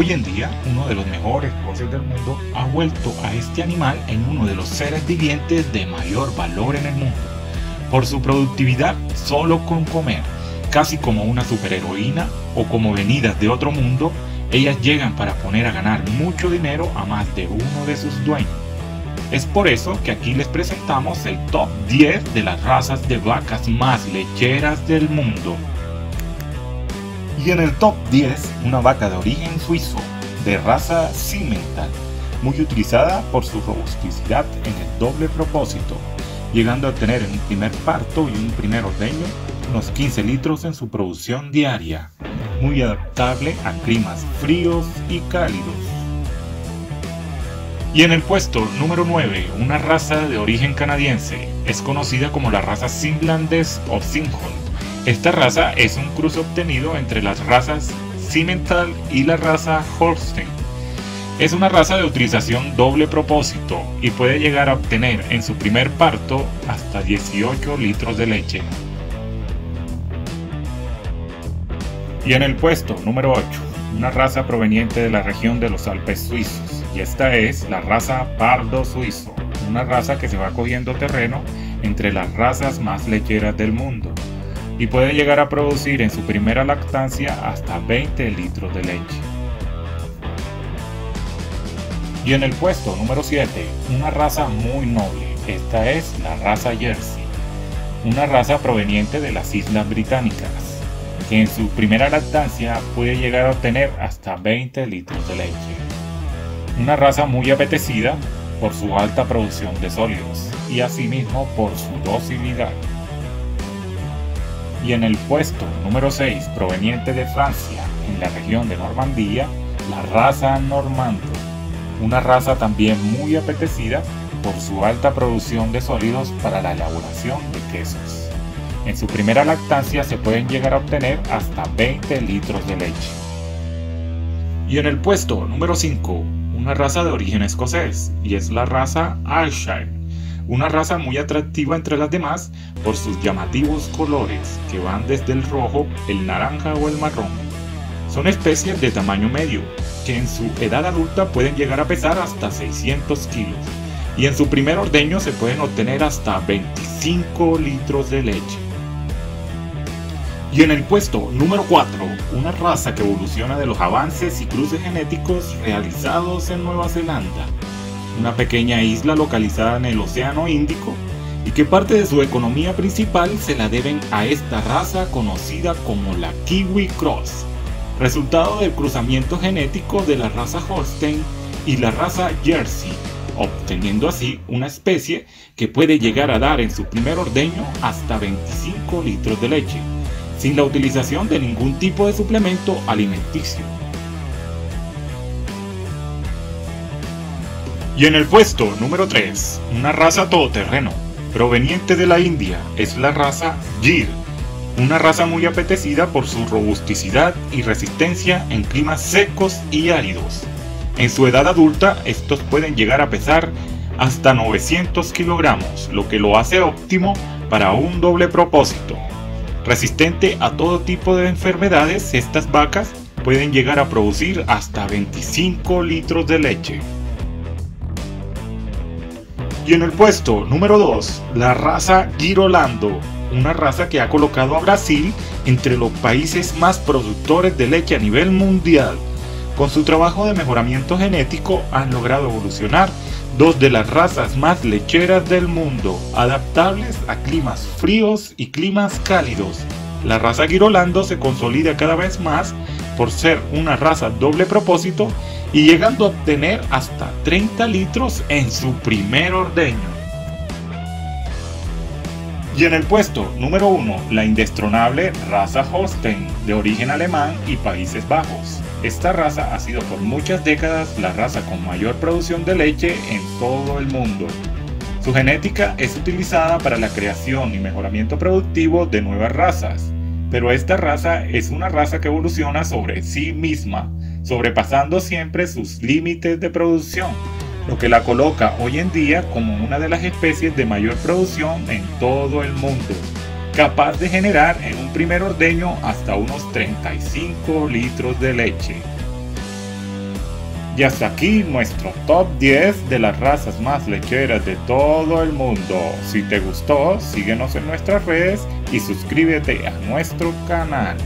Hoy en día, uno de los mejores negocios del mundo ha vuelto a este animal en uno de los seres vivientes de mayor valor en el mundo, por su productividad solo con comer, casi como una superheroína o como venidas de otro mundo, ellas llegan para poner a ganar mucho dinero a más de uno de sus dueños. Es por eso que aquí les presentamos el top 10 de las razas de vacas más lecheras del mundo. Y en el top 10, una vaca de origen suizo, de raza Simmental, muy utilizada por su robusticidad en el doble propósito, llegando a tener en un primer parto y un primer ordeño unos 15 litros en su producción diaria, muy adaptable a climas fríos y cálidos. Y en el puesto número 9, una raza de origen canadiense, es conocida como la raza Simlandes o Simholt. Esta raza es un cruce obtenido entre las razas Simmental y la raza Holstein. Es una raza de utilización doble propósito y puede llegar a obtener en su primer parto hasta 18 litros de leche. Y en el puesto número 8, una raza proveniente de la región de los Alpes suizos, y esta es la raza Pardo suizo, una raza que se va cogiendo terreno entre las razas más lecheras del mundo y puede llegar a producir en su primera lactancia hasta 20 litros de leche. Y en el puesto número 7, una raza muy noble, esta es la raza Jersey, una raza proveniente de las Islas Británicas, que en su primera lactancia puede llegar a obtener hasta 20 litros de leche. Una raza muy apetecida por su alta producción de sólidos y asimismo por su docilidad. Y en el puesto número 6, proveniente de Francia, en la región de Normandía, la raza Normando, una raza también muy apetecida por su alta producción de sólidos para la elaboración de quesos. En su primera lactancia se pueden llegar a obtener hasta 20 litros de leche. Y en el puesto número 5, una raza de origen escocés, y es la raza Ayrshire, una raza muy atractiva entre las demás por sus llamativos colores, que van desde el rojo, el naranja o el marrón. Son especies de tamaño medio, que en su edad adulta pueden llegar a pesar hasta 600 kilos, y en su primer ordeño se pueden obtener hasta 25 litros de leche. Y en el puesto número 4, una raza que evoluciona de los avances y cruces genéticos realizados en Nueva Zelanda, una pequeña isla localizada en el Océano Índico y que parte de su economía principal se la deben a esta raza conocida como la Kiwi Cross, resultado del cruzamiento genético de la raza Holstein y la raza Jersey, obteniendo así una especie que puede llegar a dar en su primer ordeño hasta 25 litros de leche sin la utilización de ningún tipo de suplemento alimenticio. Y en el puesto número 3, una raza todoterreno, proveniente de la India, es la raza Gir, una raza muy apetecida por su robusticidad y resistencia en climas secos y áridos. En su edad adulta, estos pueden llegar a pesar hasta 900 kilogramos, lo que lo hace óptimo para un doble propósito, Resistente a todo tipo de enfermedades, estas vacas pueden llegar a producir hasta 25 litros de leche. Y en el puesto número 2, la raza Girolando, una raza que ha colocado a Brasil entre los países más productores de leche a nivel mundial. Con su trabajo de mejoramiento genético han logrado evolucionar dos de las razas más lecheras del mundo, adaptables a climas fríos y climas cálidos. La raza Girolando se consolida cada vez más por ser una raza doble propósito y llegando a obtener hasta 30 litros en su primer ordeño. Y en el puesto número 1, la indestronable raza Holstein, de origen alemán y Países Bajos. Esta raza ha sido por muchas décadas la raza con mayor producción de leche en todo el mundo. Su genética es utilizada para la creación y mejoramiento productivo de nuevas razas, pero esta raza es una raza que evoluciona sobre sí misma, sobrepasando siempre sus límites de producción lo que la coloca hoy en día como una de las especies de mayor producción en todo el mundo, capaz de generar en un primer ordeño hasta unos 35 litros de leche. Y hasta aquí nuestro top 10 de las razas más lecheras de todo el mundo. Si te gustó, síguenos en nuestras redes y suscríbete a nuestro canal.